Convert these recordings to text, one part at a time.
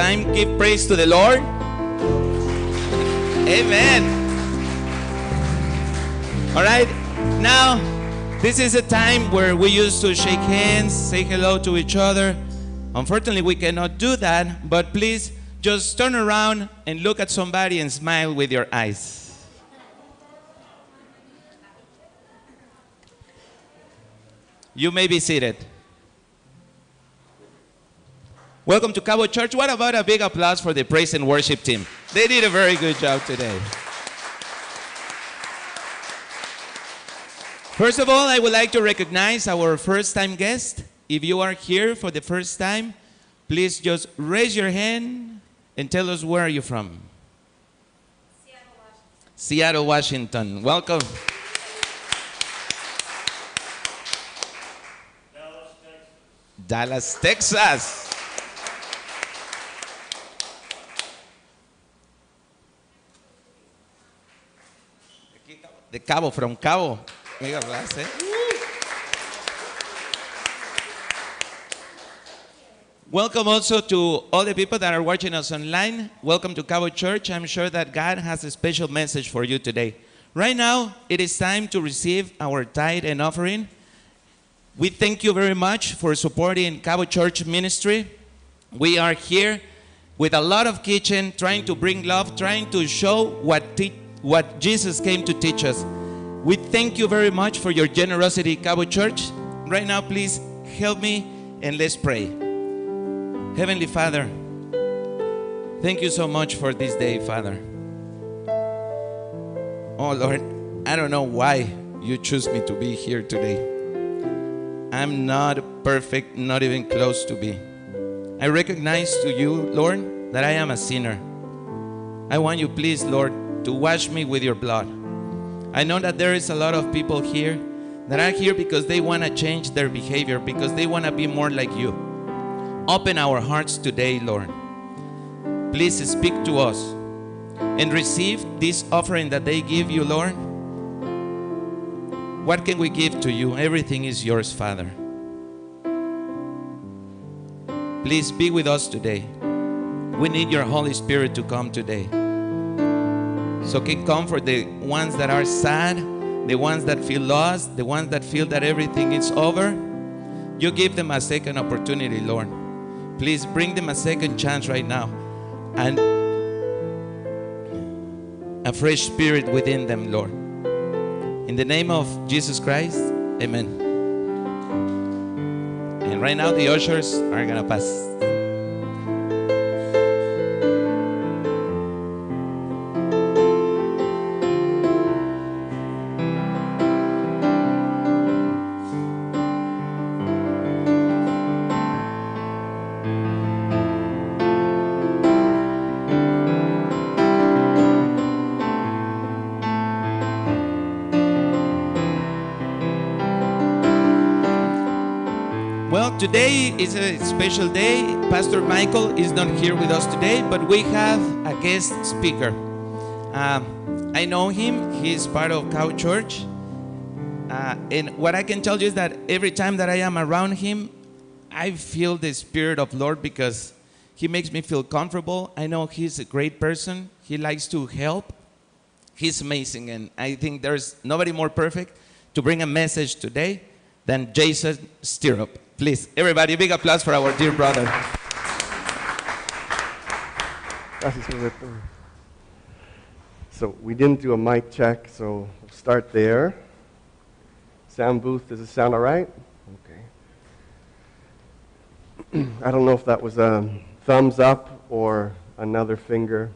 time, give praise to the Lord. Amen. All right, now this is a time where we used to shake hands, say hello to each other. Unfortunately, we cannot do that, but please just turn around and look at somebody and smile with your eyes. You may be seated. Welcome to Cabo Church. What about a big applause for the praise and worship team? They did a very good job today. First of all, I would like to recognize our first time guest. If you are here for the first time, please just raise your hand and tell us where are you from? Seattle, Washington. Welcome. Dallas, Texas. De Cabo, from Cabo. Mega eh? Welcome also to all the people that are watching us online. Welcome to Cabo Church. I'm sure that God has a special message for you today. Right now, it is time to receive our tithe and offering. We thank you very much for supporting Cabo Church Ministry. We are here with a lot of kitchen, trying to bring love, trying to show what, what Jesus came to teach us. We thank you very much for your generosity, Cabo Church. Right now, please help me and let's pray. Heavenly Father, thank you so much for this day, Father. Oh Lord, I don't know why you choose me to be here today. I'm not perfect, not even close to be. I recognize to you, Lord, that I am a sinner. I want you, please, Lord, to wash me with your blood. I know that there is a lot of people here that are here because they want to change their behavior, because they want to be more like you. Open our hearts today, Lord. Please speak to us and receive this offering that they give you, Lord. What can we give to you? Everything is yours, Father. Please be with us today. We need your Holy Spirit to come today. So can comfort the ones that are sad, the ones that feel lost, the ones that feel that everything is over. You give them a second opportunity, Lord. Please bring them a second chance right now. And a fresh spirit within them, Lord. In the name of Jesus Christ, amen. And right now, the ushers are going to pass. Today is a special day. Pastor Michael is not here with us today, but we have a guest speaker. Um, I know him, he's part of Cabo Church. Uh, and what I can tell you is that every time that I am around him, I feel the Spirit of Lord because he makes me feel comfortable. I know he's a great person, he likes to help. He's amazing, and I think there's nobody more perfect to bring a message today than Jayson Stirrup. Please, everybody, big applause for our dear brother. Gracias, Roberto. So we didn't do a mic check, so we'll start there. Sound booth, does it sound all right? Okay. I don't know if that was a thumbs up or another finger,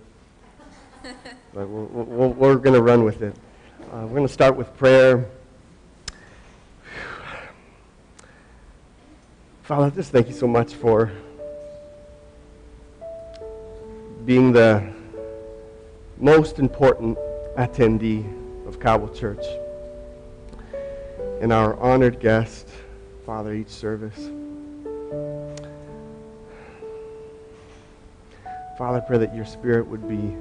but we'll, we're going to run with it. Uh, we're going to start with prayer. Father, just thank you so much for being the most important attendee of Cabo Church and our honored guest, Father, each service. Father, I pray that your spirit would be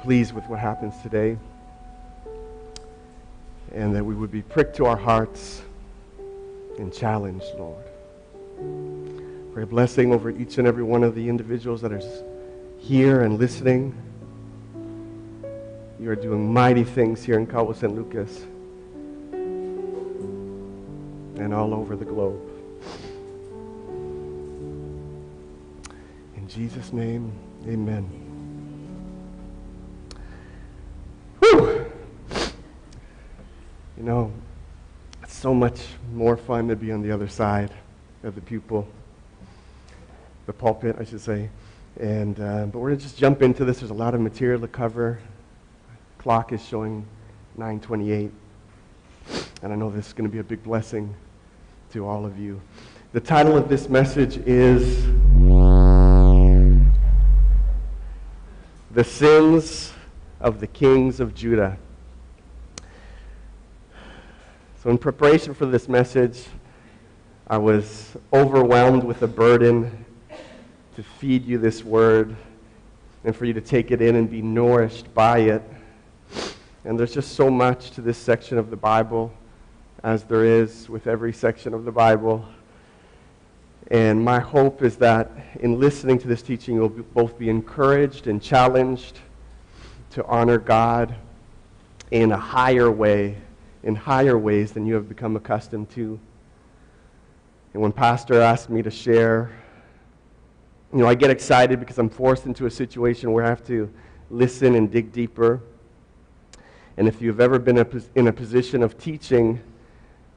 pleased with what happens today and that we would be pricked to our hearts and challenged, Lord. Pray a blessing over each and every one of the individuals that are here and listening. You are doing mighty things here in Cabo San Lucas and all over the globe. In Jesus' name, amen. You know, so much more fun to be on the other side of the pupil, the pulpit, I should say. And, uh, but we're going to just jump into this. There's a lot of material to cover. Clock is showing 928. And I know this is going to be a big blessing to all of you. The title of this message is The Sins of the Kings of Judah. So, in preparation for this message, I was overwhelmed with a burden to feed you this word and for you to take it in and be nourished by it. And there's just so much to this section of the Bible, as there is with every section of the Bible. And my hope is that in listening to this teaching, you'll both be encouraged and challenged to honor God in a higher way, in higher ways than you have become accustomed to. And when Pastor asked me to share you know, I get excited because I'm forced into a situation where I have to listen and dig deeper. And if you've ever been in a position of teaching,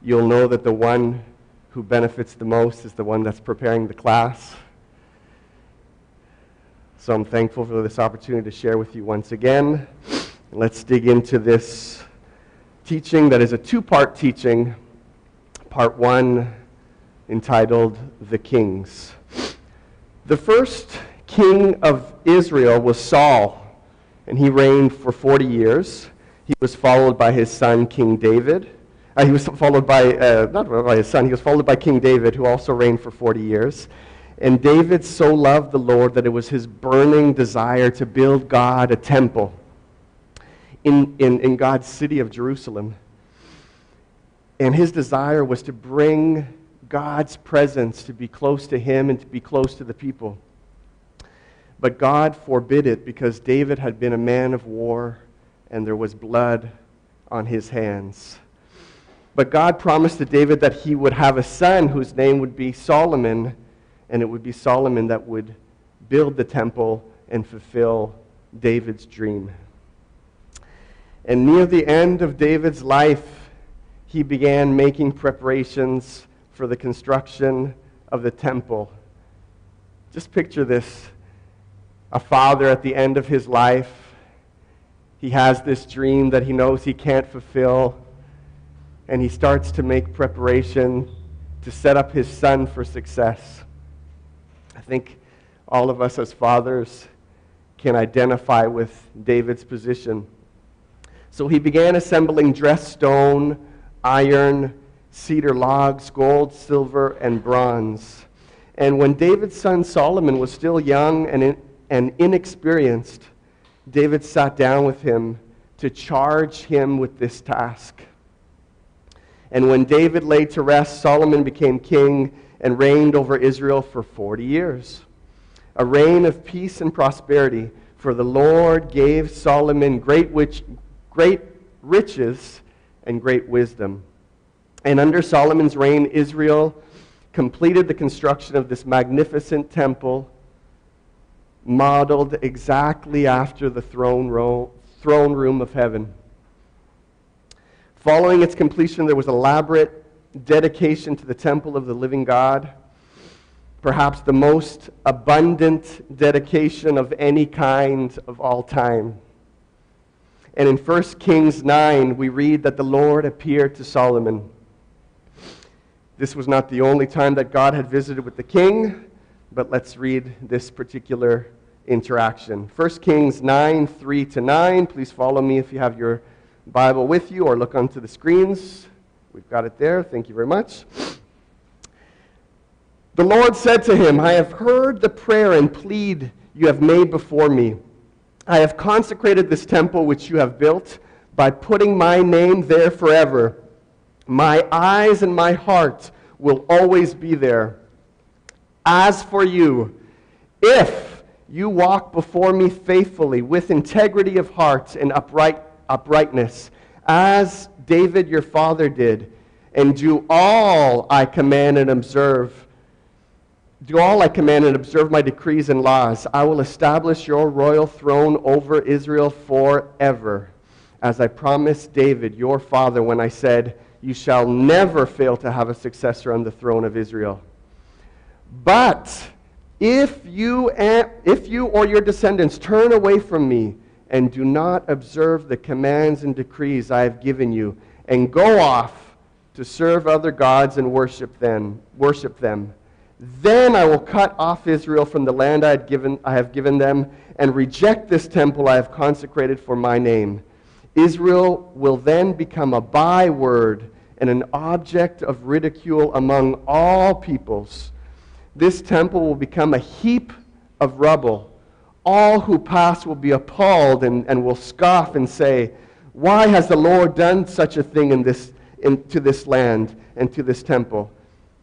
you'll know that the one who benefits the most is the one that's preparing the class. So I'm thankful for this opportunity to share with you once again. Let's dig into this teaching that is a two part teaching. Part one, entitled The Kings. The first king of Israel was Saul, and he reigned for 40 years. He was followed by his son, King David. Uh, he was followed by, uh, not by his son, he was followed by King David, who also reigned for 40 years. And David so loved the Lord that it was his burning desire to build God a temple in, in, in God's city of Jerusalem. And his desire was to bring God's presence, to be close to Him and to be close to the people. But God forbid it because David had been a man of war and there was blood on his hands. But God promised to David that he would have a son whose name would be Solomon, and it would be Solomon that would build the temple and fulfill David's dream. And near the end of David's life, he began making preparations for the construction of the temple. Just picture this a father at the end of his life. He has this dream that he knows he can't fulfill, and he starts to make preparation to set up his son for success. I think all of us as fathers can identify with David's position. So he began assembling dressed stone, iron, cedar logs, gold, silver, and bronze. And when David's son Solomon was still young and, in, and inexperienced, David sat down with him to charge him with this task. And when David lay to rest, Solomon became king and reigned over Israel for 40 years. A reign of peace and prosperity, for the Lord gave Solomon great, witch, great riches and great wisdom. And under Solomon's reign, Israel completed the construction of this magnificent temple, modeled exactly after the throne, ro- throne room of heaven. Following its completion, there was elaborate dedication to the temple of the living God, perhaps the most abundant dedication of any kind of all time. And in 1 Kings 9, we read that the Lord appeared to Solomon this was not the only time that God had visited with the king, but let's read this particular interaction. 1 Kings 9 3 to 9. Please follow me if you have your Bible with you or look onto the screens. We've got it there. Thank you very much. The Lord said to him, I have heard the prayer and plead you have made before me. I have consecrated this temple which you have built by putting my name there forever. My eyes and my heart will always be there. As for you, if you walk before me faithfully with integrity of heart and upright, uprightness, as David your father did, and do all I command and observe, do all I command and observe my decrees and laws, I will establish your royal throne over Israel forever, as I promised David your father when I said, You shall never fail to have a successor on the throne of Israel. But if you, if you or your descendants turn away from me and do not observe the commands and decrees I have given you, and go off to serve other gods and worship them, worship them, then I will cut off Israel from the land I, had given, I have given them and reject this temple I have consecrated for my name. Israel will then become a byword and an object of ridicule among all peoples this temple will become a heap of rubble. All who pass will be appalled and, and will scoff and say, Why has the Lord done such a thing in this, in, to this land and to this temple?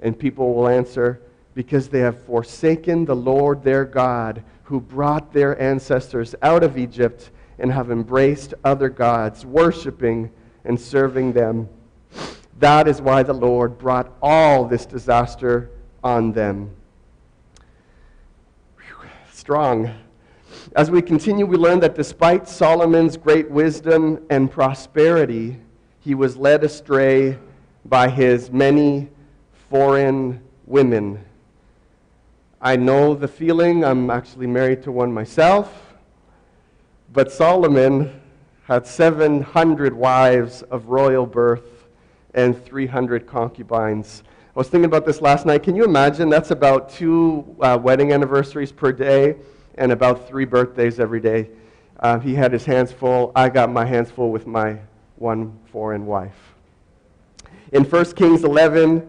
And people will answer, Because they have forsaken the Lord their God, who brought their ancestors out of Egypt and have embraced other gods, worshiping and serving them. That is why the Lord brought all this disaster on them. Whew, strong. As we continue, we learn that despite Solomon's great wisdom and prosperity, he was led astray by his many foreign women. I know the feeling. I'm actually married to one myself. But Solomon had 700 wives of royal birth and 300 concubines. I was thinking about this last night. Can you imagine? That's about two uh, wedding anniversaries per day and about three birthdays every day. Uh, he had his hands full. I got my hands full with my one foreign wife. In 1 Kings 11,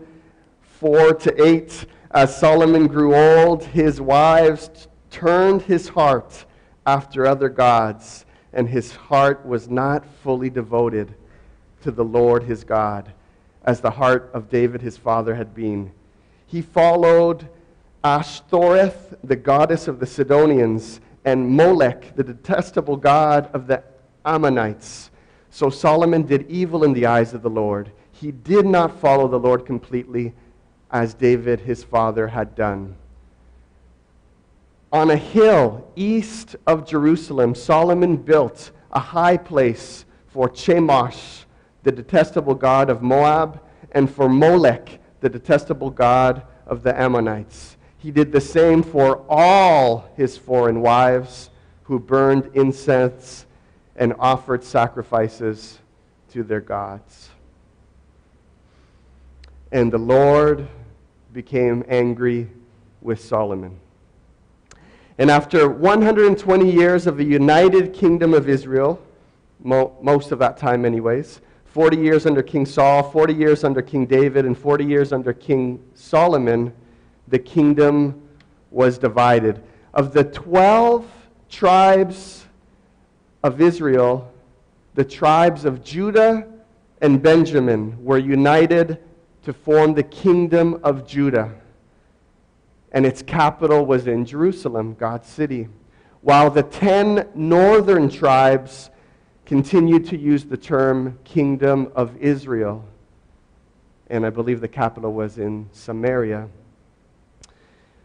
4 to 8, as Solomon grew old, his wives t- turned his heart after other gods, and his heart was not fully devoted to the Lord his God as the heart of David his father had been. He followed Ashtoreth, the goddess of the Sidonians, and Molech, the detestable god of the Ammonites. So Solomon did evil in the eyes of the Lord. He did not follow the Lord completely as David his father had done. On a hill east of Jerusalem, Solomon built a high place for Chemosh, the detestable god of Moab, and for Molech, the detestable god of the Ammonites. He did the same for all his foreign wives who burned incense and offered sacrifices to their gods. And the Lord became angry with Solomon. And after 120 years of the united kingdom of Israel, mo- most of that time, anyways, 40 years under King Saul, 40 years under King David, and 40 years under King Solomon, the kingdom was divided. Of the 12 tribes of Israel, the tribes of Judah and Benjamin were united to form the kingdom of Judah. And its capital was in Jerusalem, God's city. While the 10 northern tribes continued to use the term Kingdom of Israel. And I believe the capital was in Samaria.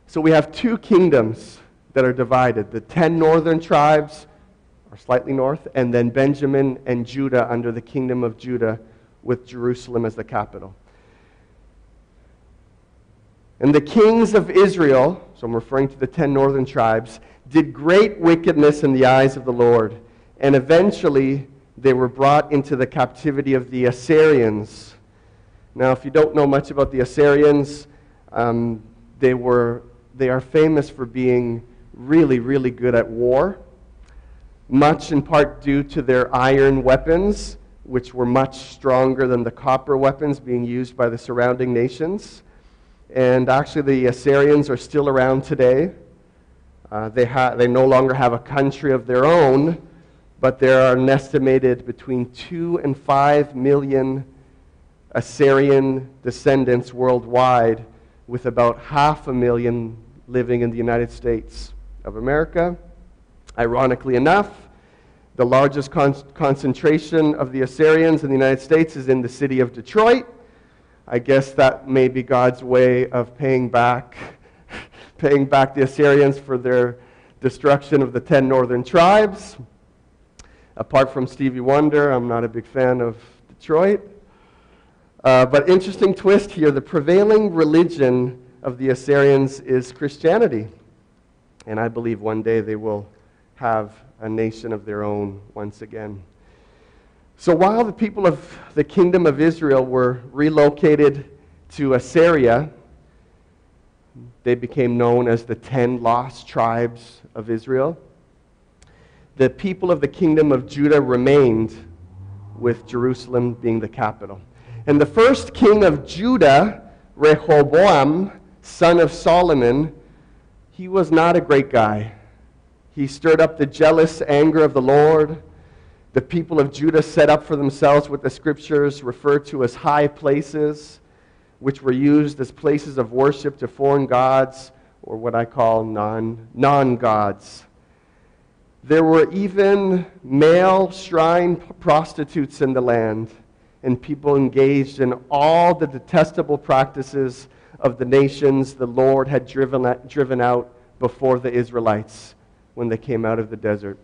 So we have two kingdoms that are divided the ten northern tribes are slightly north, and then Benjamin and Judah under the kingdom of Judah with Jerusalem as the capital. And the kings of Israel, so I'm referring to the ten northern tribes, did great wickedness in the eyes of the Lord and eventually they were brought into the captivity of the Assyrians. Now, if you don't know much about the Assyrians, um, they, were, they are famous for being really, really good at war, much in part due to their iron weapons, which were much stronger than the copper weapons being used by the surrounding nations. And actually, the Assyrians are still around today. Uh, they, ha- they no longer have a country of their own, but there are an estimated between 2 and 5 million Assyrian descendants worldwide with about half a million living in the United States of America. Ironically enough, the largest con- concentration of the Assyrians in the United States is in the city of Detroit. I guess that may be God's way of paying back, paying back the Assyrians for their destruction of the ten northern tribes. Apart from Stevie Wonder, I'm not a big fan of Detroit. Uh, but interesting twist here the prevailing religion of the Assyrians is Christianity. And I believe one day they will have a nation of their own once again. So while the people of the kingdom of Israel were relocated to Assyria, they became known as the ten lost tribes of Israel. The people of the kingdom of Judah remained, with Jerusalem being the capital. And the first king of Judah, Rehoboam, son of Solomon, he was not a great guy. He stirred up the jealous anger of the Lord. The people of Judah set up for themselves what the scriptures refer to as high places, which were used as places of worship to foreign gods, or what I call non gods. There were even male shrine prostitutes in the land, and people engaged in all the detestable practices of the nations the Lord had driven, driven out before the Israelites when they came out of the desert.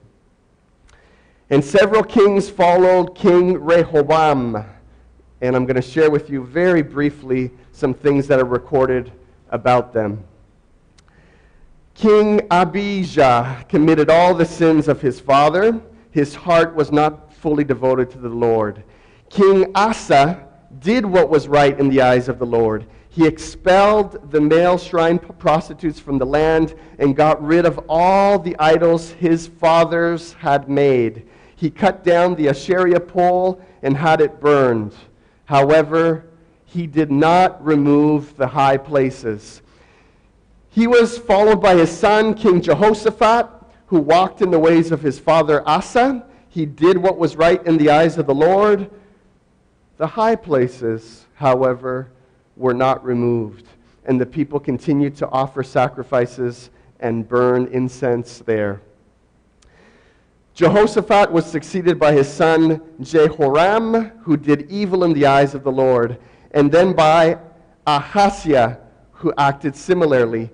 And several kings followed King Rehoboam. And I'm going to share with you very briefly some things that are recorded about them. King Abijah committed all the sins of his father. His heart was not fully devoted to the Lord. King Asa did what was right in the eyes of the Lord. He expelled the male shrine prostitutes from the land and got rid of all the idols his fathers had made. He cut down the Asherah pole and had it burned. However, he did not remove the high places. He was followed by his son, King Jehoshaphat, who walked in the ways of his father Asa. He did what was right in the eyes of the Lord. The high places, however, were not removed, and the people continued to offer sacrifices and burn incense there. Jehoshaphat was succeeded by his son Jehoram, who did evil in the eyes of the Lord, and then by Ahaziah, who acted similarly.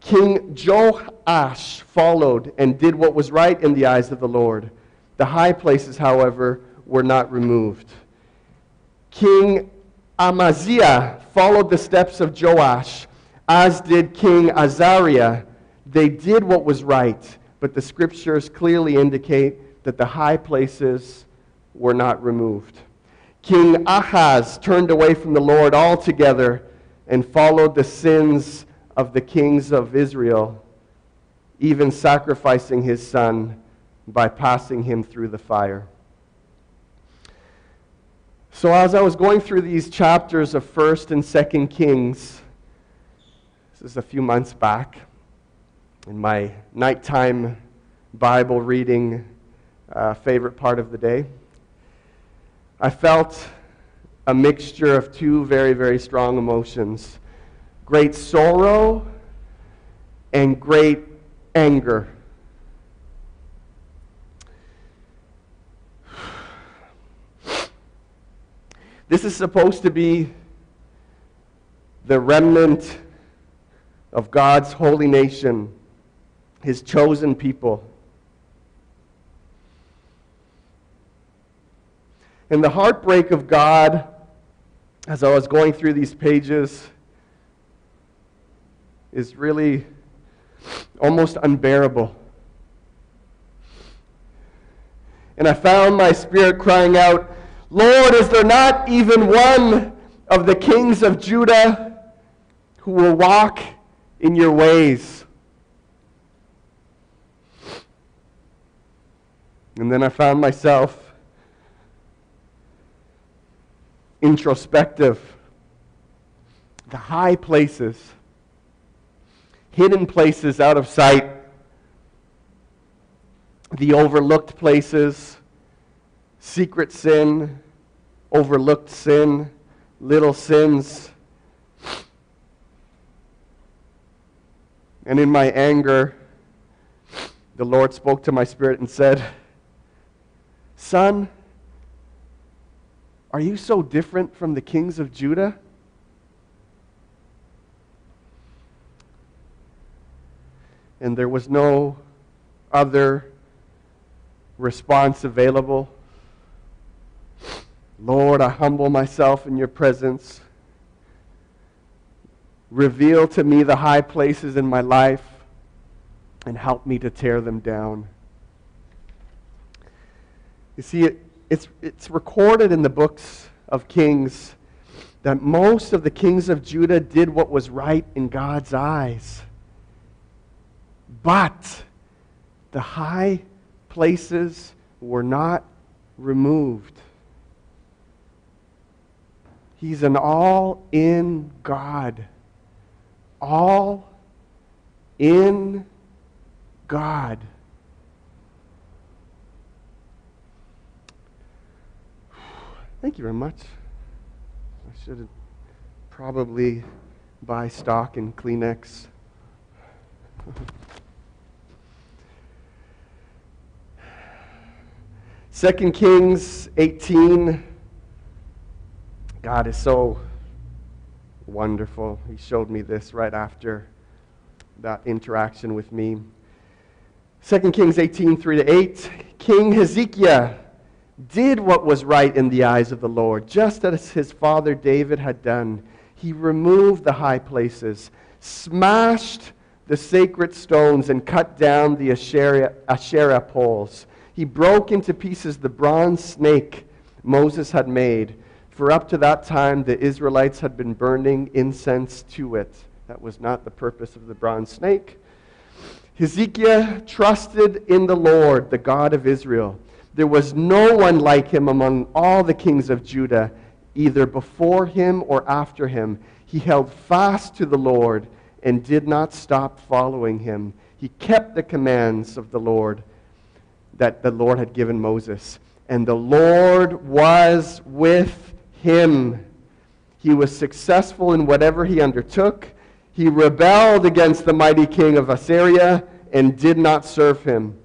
King Joash followed and did what was right in the eyes of the Lord. The high places, however, were not removed. King Amaziah followed the steps of Joash, as did King Azariah. They did what was right, but the scriptures clearly indicate that the high places were not removed. King Ahaz turned away from the Lord altogether and followed the sins of the kings of Israel, even sacrificing his son by passing him through the fire. So, as I was going through these chapters of 1st and 2nd Kings, this is a few months back, in my nighttime Bible reading uh, favorite part of the day, I felt a mixture of two very, very strong emotions. Great sorrow and great anger. This is supposed to be the remnant of God's holy nation, his chosen people. And the heartbreak of God, as I was going through these pages, is really almost unbearable. And I found my spirit crying out, Lord, is there not even one of the kings of Judah who will walk in your ways? And then I found myself introspective. The high places, hidden places out of sight, the overlooked places secret sin, overlooked sin, little sins. And in my anger, the Lord spoke to my spirit and said, Son, are you so different from the kings of Judah? And there was no other response available. Lord, I humble myself in your presence. Reveal to me the high places in my life and help me to tear them down. You see, it, it's, it's recorded in the books of Kings that most of the kings of Judah did what was right in God's eyes. But the high places were not removed. He's an all in God. All in God. Thank you very much. I should probably buy stock in Kleenex. 2 Kings 18. God is so wonderful. He showed me this right after that interaction with me. 2 Kings 18, 3 to 8. King Hezekiah did what was right in the eyes of the Lord, just as his father David had done. He removed the high places, smashed the sacred stones, and cut down the Asherah, Asherah poles. He broke into pieces the bronze snake Moses had made, for up to that time the Israelites had been burning incense to it. That was not the purpose of the bronze snake. Hezekiah trusted in the Lord, the God of Israel. There was no one like him among all the kings of Judah, either before him or after him. He held fast to the Lord and did not stop following him. He kept the commands of the Lord that the Lord had given Moses. And the Lord was with him. He was successful in whatever he undertook. He rebelled against the mighty king of Assyria and did not serve him.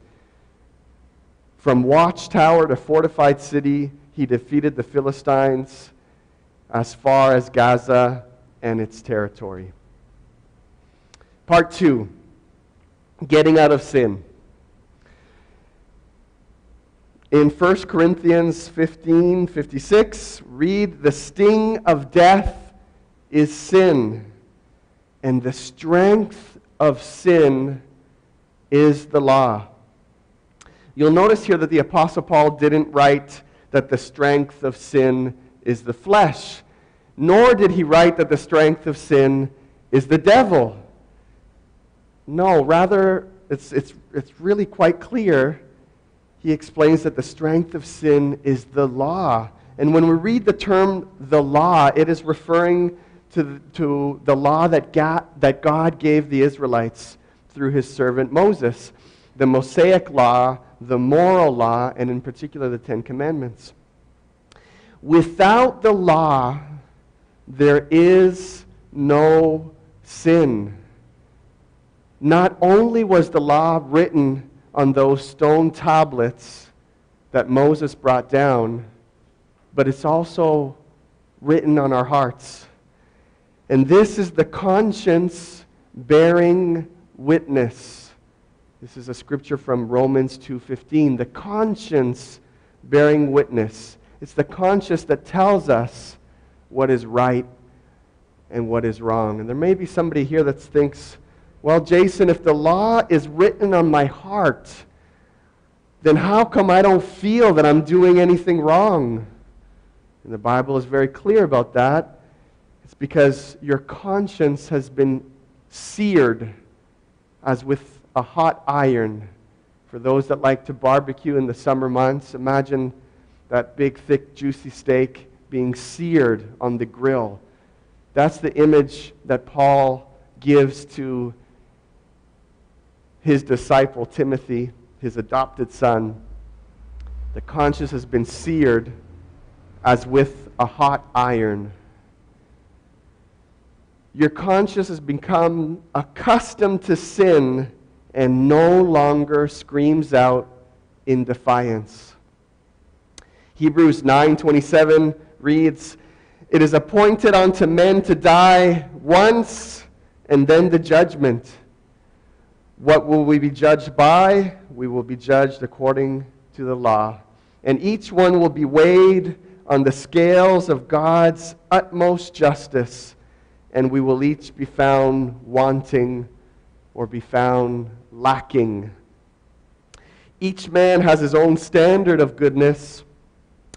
From watchtower to fortified city, he defeated the Philistines as far as Gaza and its territory. Part two getting out of sin. In 1 Corinthians 15 56, read, The sting of death is sin, and the strength of sin is the law. You'll notice here that the Apostle Paul didn't write that the strength of sin is the flesh, nor did he write that the strength of sin is the devil. No, rather, it's, it's, it's really quite clear he explains that the strength of sin is the law. And when we read the term the law, it is referring to the, to the law that God, that God gave the Israelites through his servant Moses the Mosaic law, the moral law, and in particular the Ten Commandments. Without the law, there is no sin. Not only was the law written on those stone tablets that Moses brought down, but it's also written on our hearts. And this is the conscience bearing witness. This is a scripture from Romans 2:15. The conscience bearing witness. It's the conscience that tells us what is right and what is wrong. And there may be somebody here that thinks, well, Jayson, if the law is written on my heart, then how come I don't feel that I'm doing anything wrong? And the Bible is very clear about that. It's because your conscience has been seared as with a hot iron. For those that like to barbecue in the summer months, imagine that big, thick, juicy steak being seared on the grill. That's the image that Paul gives to his disciple Timothy, his adopted son, the conscience has been seared as with a hot iron. Your conscience has become accustomed to sin and no longer screams out in defiance. Hebrews 9:27 reads, "It is appointed unto men to die once and then the judgment. What will we be judged by? We will be judged according to the law. And each one will be weighed on the scales of God's utmost justice, and we will each be found wanting or be found lacking. Each man has his own standard of goodness,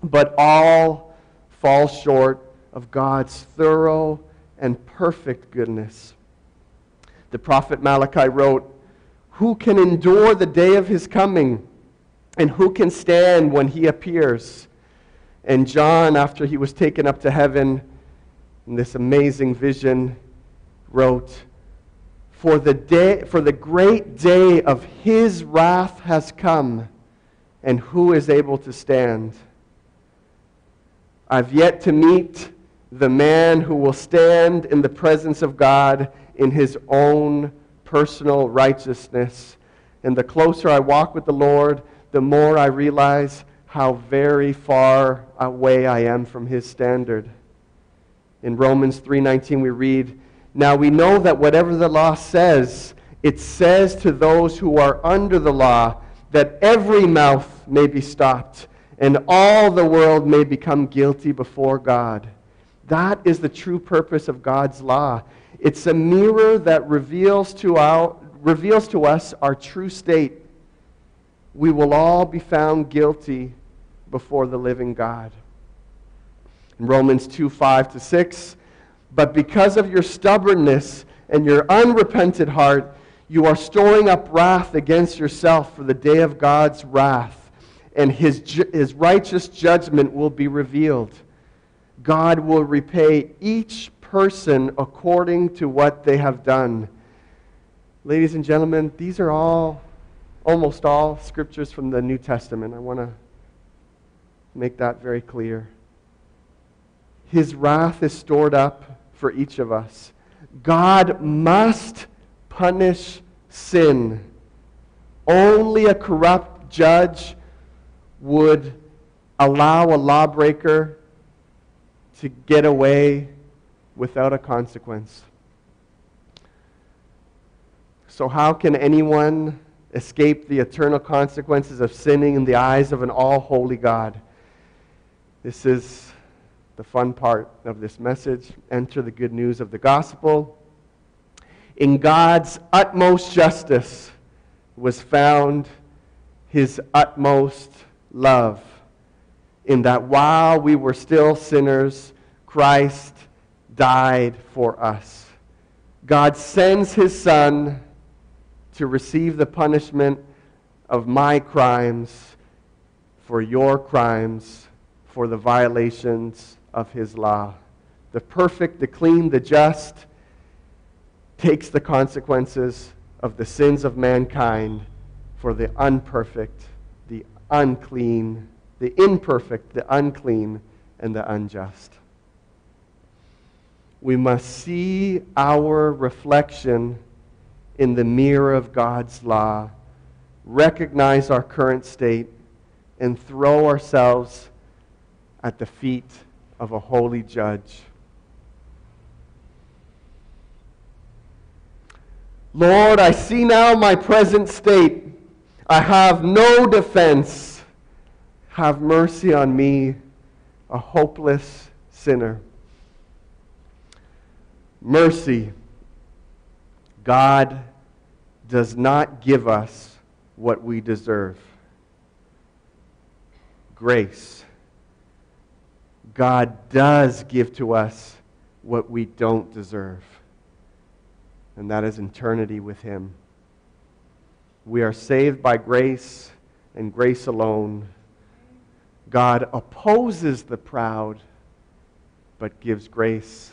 but all fall short of God's thorough and perfect goodness. The prophet Malachi wrote, Who can endure the day of his coming? And who can stand when he appears? And John, after he was taken up to heaven in this amazing vision, wrote, For the, day, for the great day of his wrath has come, and who is able to stand? I've yet to meet the man who will stand in the presence of God in his own personal righteousness. And the closer I walk with the Lord, the more I realize how very far away I am from his standard. In Romans 3:19 we read, "Now we know that whatever the law says, it says to those who are under the law that every mouth may be stopped and all the world may become guilty before God." That is the true purpose of God's law. It's a mirror that reveals to, our, reveals to us our true state we will all be found guilty before the living God. In Romans 2 5 to 6, but because of your stubbornness and your unrepentant heart, you are storing up wrath against yourself for the day of God's wrath, and his, his righteous judgment will be revealed. God will repay each person according to what they have done. Ladies and gentlemen, these are all almost all scriptures from the New Testament. I want to make that very clear. His wrath is stored up for each of us. God must punish sin. Only a corrupt judge would allow a lawbreaker to get away without a consequence. So, how can anyone escape the eternal consequences of sinning in the eyes of an all holy God. This is the fun part of this message. Enter the good news of the gospel. In God's utmost justice was found his utmost love, in that while we were still sinners, Christ died for us. God sends his Son to receive the punishment of my crimes for your crimes, for the violations of his law. The perfect, the clean, the just takes the consequences of the sins of mankind for the unperfect, the unclean, the imperfect, the unclean, and the unjust. We must see our reflection in the mirror of God's law, recognize our current state, and throw ourselves at the feet of a holy judge. Lord, I see now my present state. I have no defense. Have mercy on me, a hopeless sinner. Mercy God does not give us what we deserve. Grace. God does give to us what we don't deserve, and that is eternity with Him. We are saved by grace and grace alone. God opposes the proud, but gives grace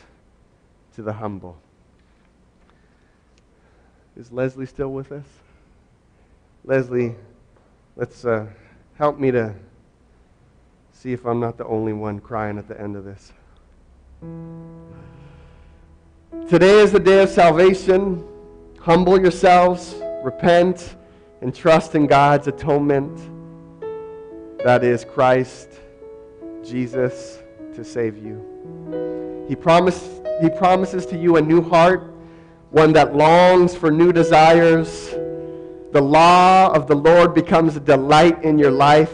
to the humble. Is Leslie still with us? Leslie, let's uh, help me to see if I'm not the only one crying at the end of this. Today is the day of salvation. Humble yourselves, repent, and trust in God's atonement. That is Christ, Jesus, to save you. He, promised, he promises to you a new heart, one that longs for new desires. The law of the Lord becomes a delight in your life,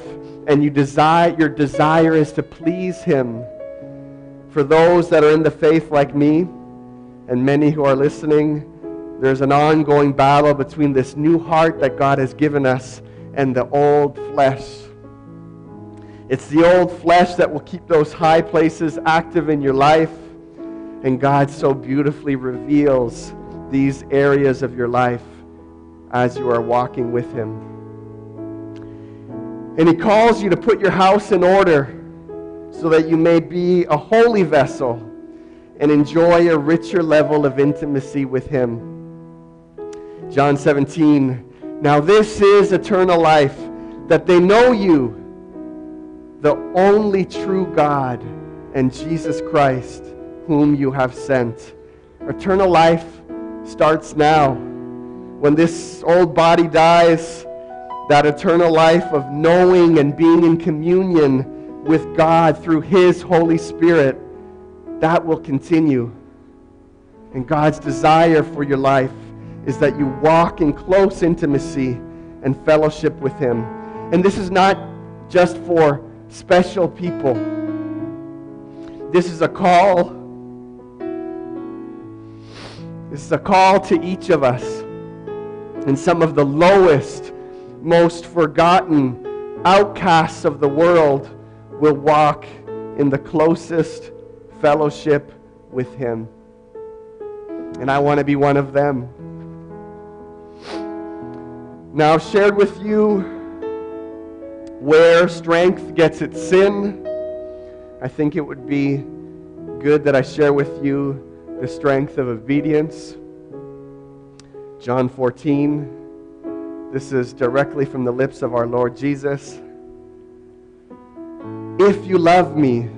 and you desire, your desire is to please Him. For those that are in the faith like me, and many who are listening, there's an ongoing battle between this new heart that God has given us and the old flesh. It's the old flesh that will keep those high places active in your life. And God so beautifully reveals these areas of your life as you are walking with Him. And He calls you to put your house in order so that you may be a holy vessel and enjoy a richer level of intimacy with Him. John 17, now this is eternal life, that they know you, the only true God, and Jesus Christ, whom you have sent. Eternal life starts now. When this old body dies, that eternal life of knowing and being in communion with God through His Holy Spirit that will continue. And God's desire for your life is that you walk in close intimacy and fellowship with Him. And this is not just for special people, this is a call. This is a call to each of us. And some of the lowest, most forgotten outcasts of the world will walk in the closest fellowship with Him. And I want to be one of them. Now, I've shared with you where strength gets its sin. I think it would be good that I share with you the strength of obedience. John 14. This is directly from the lips of our Lord Jesus. If you love me,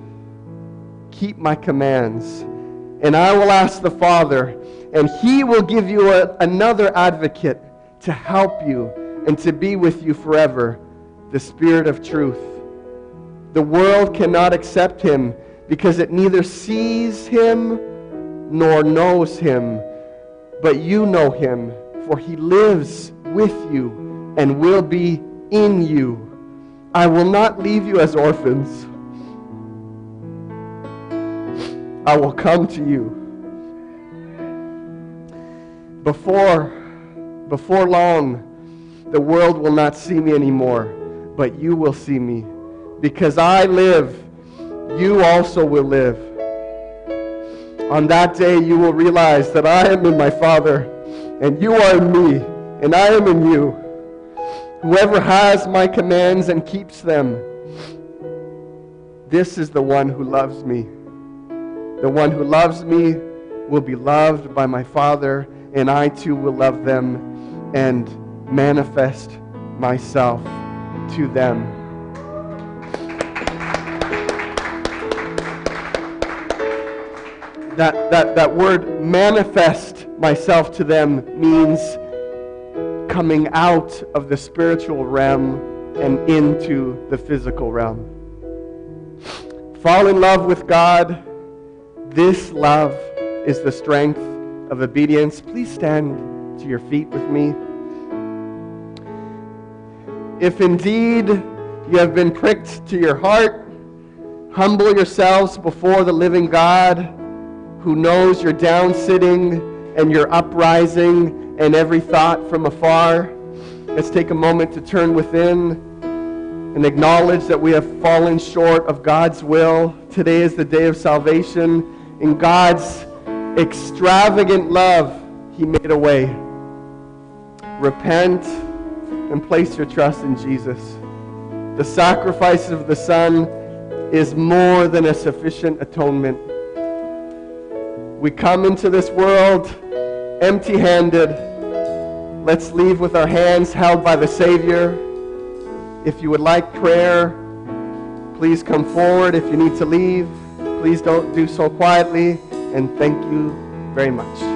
keep my commands. And I will ask the Father, and he will give you a, another advocate to help you and to be with you forever the Spirit of truth. The world cannot accept him because it neither sees him nor knows him. But you know him, for he lives with you and will be in you. I will not leave you as orphans. I will come to you. Before, before long, the world will not see me anymore, but you will see me. Because I live, you also will live. On that day, you will realize that I am in my Father, and you are in me, and I am in you. Whoever has my commands and keeps them, this is the one who loves me. The one who loves me will be loved by my Father, and I too will love them and manifest myself to them. That, that, that word manifest myself to them means coming out of the spiritual realm and into the physical realm. Fall in love with God this love is the strength of obedience. Please stand to your feet with me. If indeed you have been pricked to your heart, humble yourselves before the living God who knows your down sitting and your uprising and every thought from afar. Let's take a moment to turn within and acknowledge that we have fallen short of God's will. Today is the day of salvation in God's extravagant love, He made a way. Repent and place your trust in Jesus. The sacrifice of the Son is more than a sufficient atonement. We come into this world empty handed. Let's leave with our hands held by the Savior. If you would like prayer, please come forward. If you need to leave, Please don't do so quietly. And thank you very much.